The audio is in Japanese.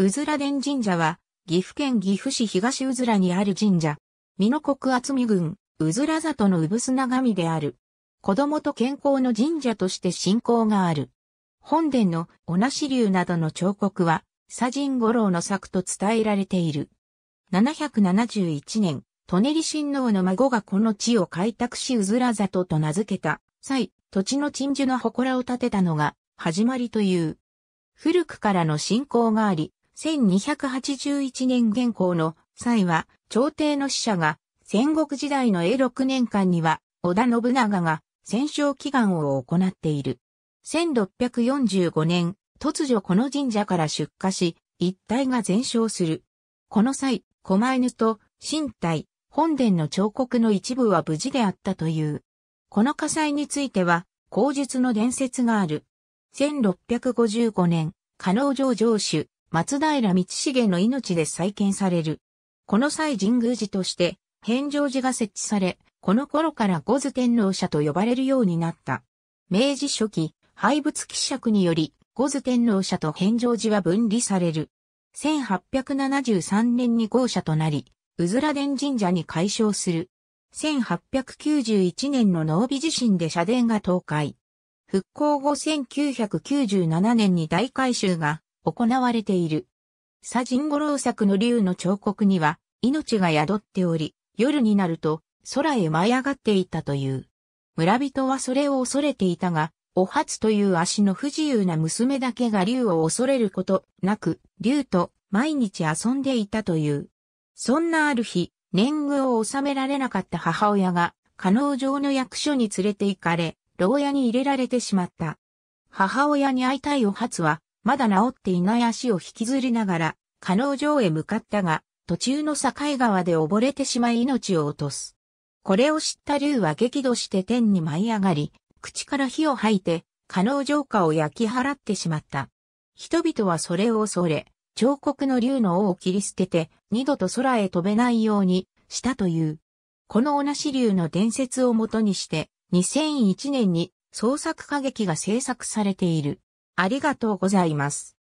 うずら殿神社は、岐阜県岐阜市東うずらにある神社。美濃国厚見郡、うずら里の産砂神である。子供と健康の神社として信仰がある。本殿のおなし竜などの彫刻は、左神五郎の作と伝えられている。771年、舎人親王の孫がこの地を開拓しうずら里と名付けた際、土地の鎮守の祠を建てたのが始まりという。古くからの信仰があり、1281年現行の際は、朝廷の使者が、戦国時代の永6年間には、織田信長が戦勝祈願を行っている。1645年、突如この神社から出火し、一帯が全焼する。この際、狛犬と身体、本殿の彫刻の一部は無事であったという。この火災については、口述の伝説がある。1655年、加納城城主、松平道重の命で再建される。この際神宮寺として、返上寺が設置され、この頃から五頭天皇社と呼ばれるようになった。明治初期、廃仏希釈により、五頭天皇社と返上寺は分離される。1873年に合社となり、うずら殿神社に改称する。1891年の濃尾地震で社殿が倒壊。復興後1997年に大改修が行われている。左神五郎作の竜の彫刻には命が宿っており、夜になると空へ舞い上がっていたという。村人はそれを恐れていたが、お初という足の不自由な娘だけが竜を恐れることなく、竜と毎日遊んでいたという。そんなある日、年貢を納められなかった母親が、加納城の役所に連れて行かれ、牢屋に入れられてしまった。母親に会いたいお初は、まだ治っていない足を引きずりながら、加納城へ向かったが、途中の境川で溺れてしまい命を落とす。これを知った竜は激怒して天に舞い上がり、口から火を吐いて、加納城下を焼き払ってしまった。人々はそれを恐れ、彫刻の竜の尾を切り捨てて、二度と空へ飛べないようにしたという。この同じ竜の伝説をもとにして、2001年に創作歌劇が制作されている。ありがとうございます。